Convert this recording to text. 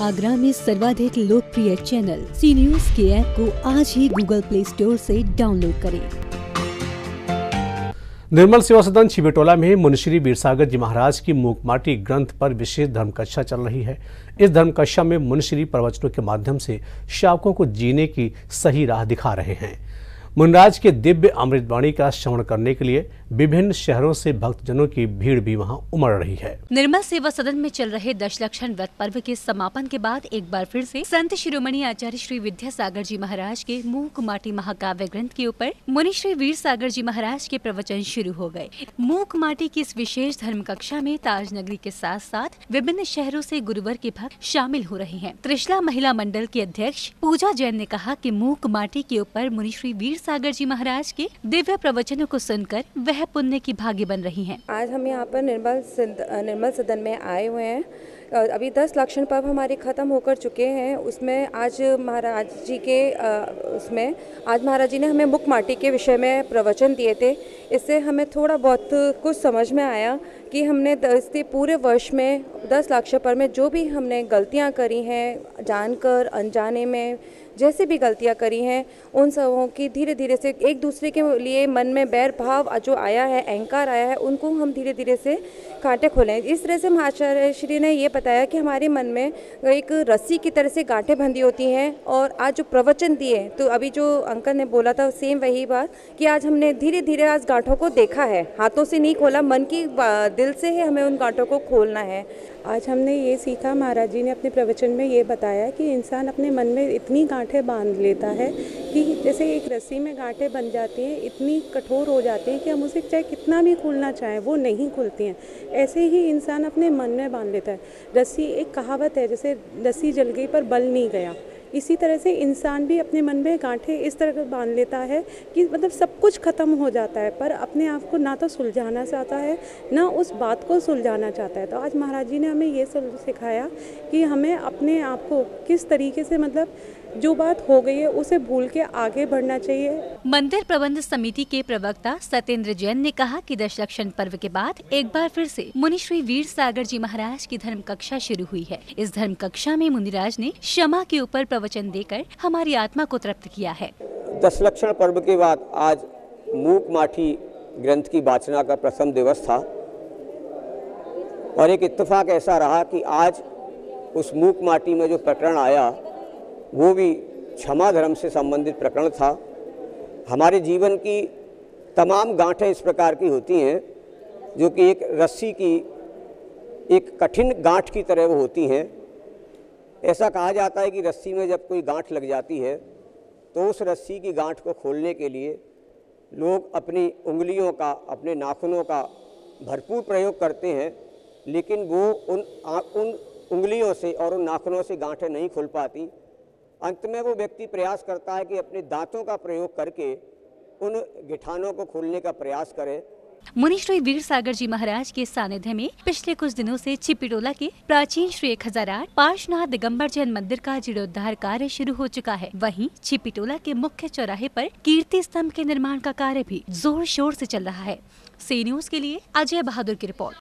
आगरा में सर्वाधिक लोकप्रिय चैनल सी न्यूज़ के ऐप को आज ही गूगल प्ले स्टोर से डाउनलोड करें। निर्मल सेवा सदन छिबेटोला में मुनश्री वीरसागर जी महाराज की मूकमाटी ग्रंथ पर विशेष धर्म कक्षा चल रही है। इस धर्म कक्षा में मुनश्री प्रवचनों के माध्यम से शावकों को जीने की सही राह दिखा रहे हैं। मुनराज के दिव्य अमृतवाणी का श्रवण करने के लिए विभिन्न शहरों से भक्तजनों की भीड़ भी वहाँ उमड़ रही है। निर्मल सेवा सदन में चल रहे दशलक्षण व्रत पर्व के समापन के बाद एक बार फिर से संत शिरोमणि आचार्य श्री विद्यासागर जी महाराज के मूक माटी महाकाव्य ग्रंथ के ऊपर मुनि श्री वीर सागर जी महाराज के प्रवचन शुरू हो गए। मूक माटी की इस विशेष धर्म कक्षा में ताज नगरी के साथ साथ विभिन्न शहरों से गुरुवर के भक्त शामिल हो रहे हैं। त्रिशला महिला मंडल की अध्यक्ष पूजा जैन ने कहा कि मूक माटी के ऊपर मुनि श्री वीर सागर जी महाराज के दिव्य प्रवचनों को सुनकर वह पुण्य की भागी बन रही हैं। आज हम यहाँ पर निर्मल निर्मल सदन में आए हुए हैं अभी दस लक्षण पर्व हमारे ख़त्म होकर चुके हैं। उसमें आज महाराज जी के उसमें आज महाराज जी ने हमें मुख माटी के विषय में प्रवचन दिए थे। इससे हमें थोड़ा बहुत कुछ समझ में आया कि हमने इसके पूरे वर्ष में दस लक्ष्य पर में जो भी हमने गलतियाँ करी हैं, जानकर, अनजाने में जैसे भी गलतियाँ करी हैं, उन सबों की धीरे धीरे से एक दूसरे के लिए मन में बैर भाव जो आया है, अहंकार आया है, उनको हम धीरे धीरे से कांटे खोलें। इस तरह से महाचार्य श्री ने ये बताया कि हमारे मन में एक रस्सी की तरह से गांठें बंधी होती हैं और आज जो प्रवचन दिए तो अभी जो अंकल ने बोला था सेम वही बात कि आज हमने धीरे धीरे आज गांठों को देखा है। हाथों से नहीं खोला, मन की दिल से ही हमें उन गांठों को खोलना है। आज हमने ये सीखा, महाराज जी ने अपने प्रवचन में ये बताया कि इंसान अपने मन में इतनी गांठें बाँध लेता है कि जैसे एक रस्सी में गांठें बन जाती हैं, इतनी कठोर हो जाती हैं कि हम उसे चाहे कितना भी खुलना चाहें, वो नहीं खुलती हैं। ऐसे ही इंसान अपने मन में बाँध लेता है। रस्सी एक कहावत है, जैसे रस्सी जल गई पर बल नहीं गया। इसी तरह से इंसान भी अपने मन में गांठे इस तरह बाँध लेता है कि मतलब सब कुछ ख़त्म हो जाता है, पर अपने आप को ना तो सुलझाना चाहता है, ना उस बात को सुलझाना चाहता है। तो आज महाराज जी ने हमें ये सिखाया कि हमें अपने आप को किस तरीके से मतलब जो बात हो गई है उसे भूल के आगे बढ़ना चाहिए। मंदिर प्रबंध समिति के प्रवक्ता सत्येंद्र जैन ने कहा कि दशलक्षण पर्व के बाद एक बार फिर से मुनि श्री वीर सागर जी महाराज की धर्म कक्षा शुरू हुई है। इस धर्म कक्षा में मुनिराज ने क्षमा के ऊपर प्रवचन देकर हमारी आत्मा को तृप्त किया है। दशलक्षण पर्व के बाद आज मूक माठी ग्रंथ की वाचना का प्रथम दिवस था। और एक इत्तेफाक ऐसा रहा कि आज उस मूक माटी में जो प्रकरण आया वो भी क्षमा धर्म से संबंधित प्रकरण था। हमारे जीवन की तमाम गांठें इस प्रकार की होती हैं जो कि एक रस्सी की एक कठिन गांठ की तरह वो होती हैं। ऐसा कहा जाता है कि रस्सी में जब कोई गांठ लग जाती है तो उस रस्सी की गांठ को खोलने के लिए लोग अपनी उंगलियों का अपने नाखूनों का भरपूर प्रयोग करते हैं लेकिन वो उन आ, उन उंगलियों से और उन नाखूनों से गांठें नहीं खुल पाती। अंत में वो व्यक्ति प्रयास करता है कि अपने दांतों का प्रयोग करके उन गिठानों को खोलने का प्रयास करे। मुनि श्री वीर सागर जी महाराज के सानिध्य में पिछले कुछ दिनों से छिपिटोला के प्राचीन श्री एक हज़ार आठ पार्शनाथ दिगम्बर जैन मंदिर का जीर्णोद्धार कार्य शुरू हो चुका है। वहीं छिपिटोला के मुख्य चौराहे पर कीर्ति स्तंभ के निर्माण का कार्य भी ज़ोर शोर से चल रहा है। सी न्यूज़ के लिए अजय बहादुर की रिपोर्ट।